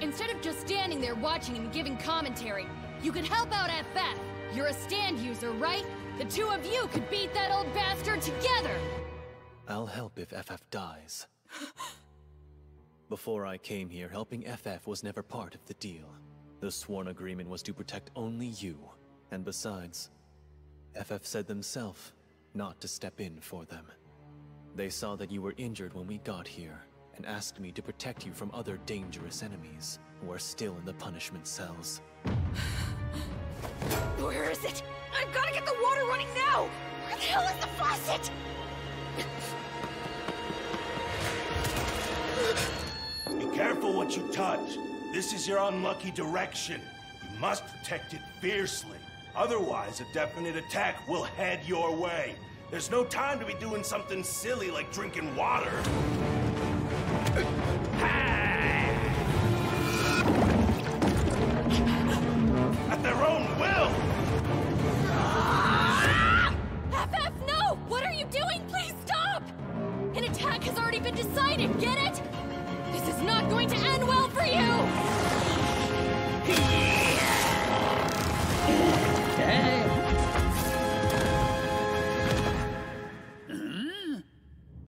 Instead of just standing there watching and giving commentary, you could help out FF. You're a stand user, right? The two of you could beat that old bastard together! I'll help if FF dies. Before I came here, helping FF was never part of the deal. The sworn agreement was to protect only you. And besides, FF said themselves not to step in for them. They saw that you were injured when we got here, and asked me to protect you from other dangerous enemies who are still in the punishment cells. Where is it? I've gotta get the water running now! Where the hell is the faucet? Be careful what you touch. This is your unlucky direction. You must protect it fiercely. Otherwise, a definite attack will head your way. There's no time to be doing something silly like drinking water. At their own will! FF, no! What are you doing? Please stop! An attack has already been decided, get it? This is not going to